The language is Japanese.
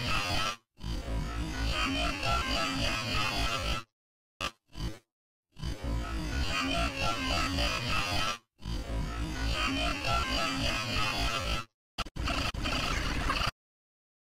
Yeah.